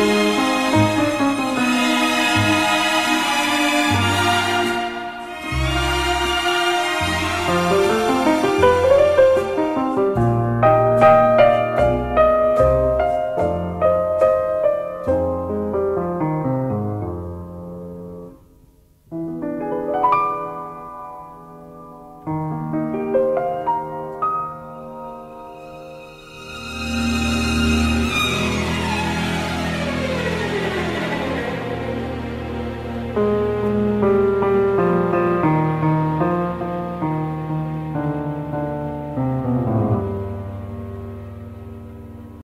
Música